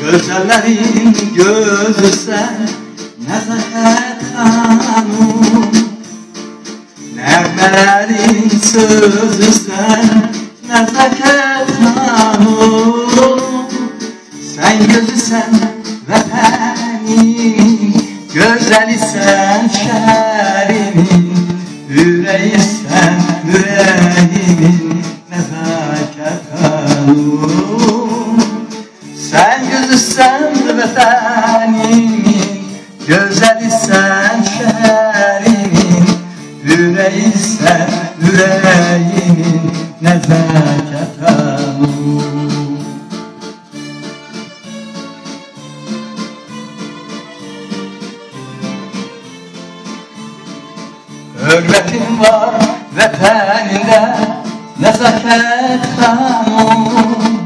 Gözlerin gözü sen Nezaket hanım Nəğmələrin sözü sən Nezaket hanım Sen gözüsən vətənin Gözəli sən şəhərimin Ürəyi sən ürəyimin Nəzakət hanım vətənimin Gözəli sən şəhərimin Ürəyi sən ürəyimin Nəzakət hanım Hürmetin var vətənində Nəzakət xanım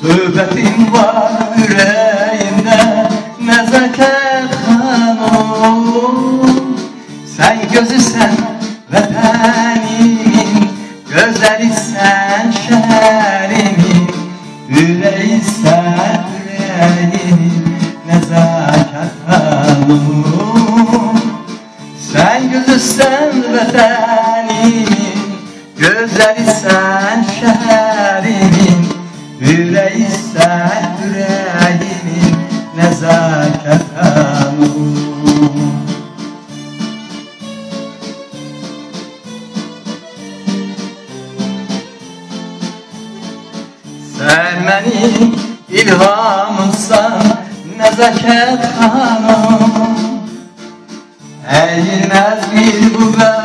Söhbətin var Sən gözüsən vətənimin Gözəlisən şəhərimin Ürəyi sən ürəyimin Nəzakət xanım Sen gözüsən vətənimin Gözəli sən şəhərimin Sen mənim ilhamımsan Nəzakət xanım. Eğilmez bir bu varsan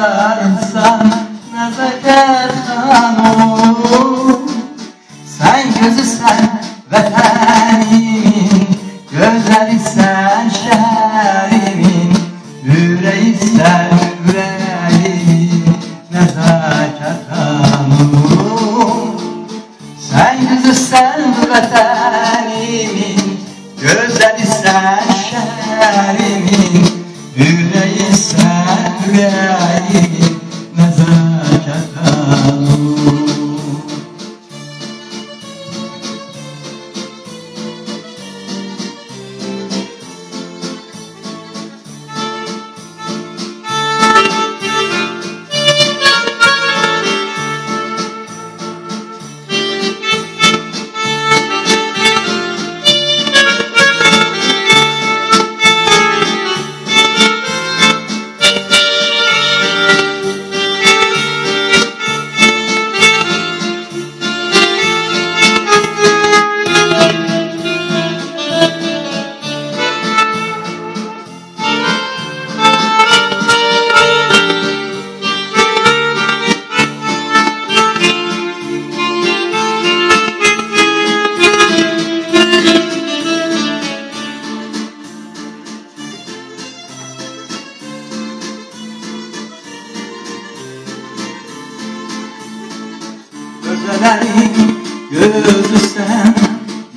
Gözlerin gözü sen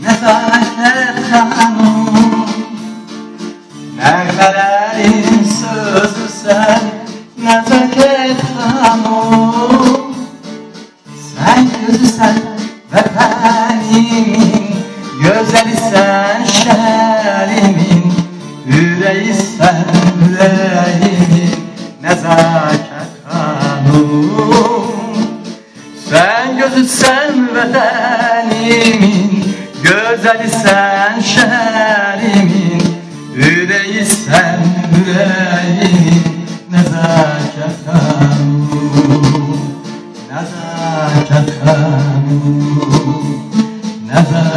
Nezaket Nəğmələrin sözü sen Nezaket hanım Sen gözüsən vətənimin Gözəli sən şəhərimin Ürəyi sən ürəyimin Nəzakət gözüsən vətənimin Gözəli sən şəhərimin Ürəyi sən ürəyimin Nəzakət xanım Nəzakət xanım Nəzakət